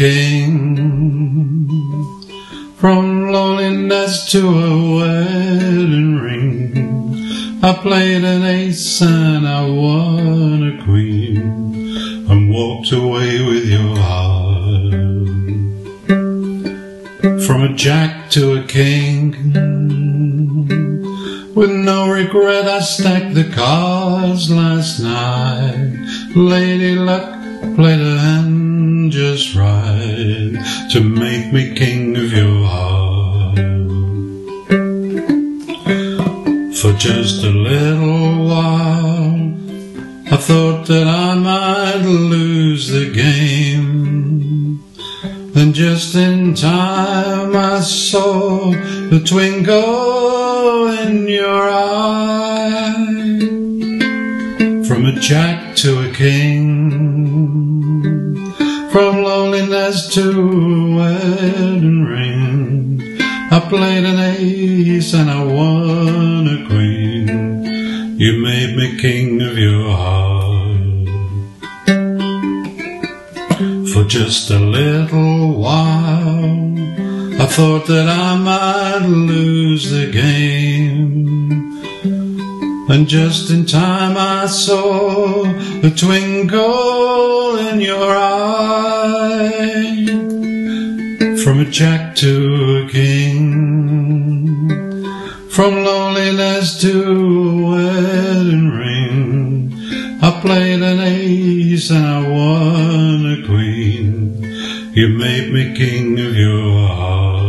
king. From loneliness to a wedding ring. I played an ace and I won a queen. And walked away with your heart. From a jack to a king. With no regret I stacked the cards last night. Lady Luck played a hand just right to make me king of your heart. For just a little while, I thought that I might lose the game. Then just in time I saw the twinkle in your eye. From a jack to a king, from loneliness to wedding ring. I played an ace and I won a queen. You made me king of your heart. For just a little while, I thought that I might lose the game. And just in time I saw the twinkle in your eye. From a jack to a king, from loneliness to a wedding ring. I played an ace and I won a queen. You made me king of your heart.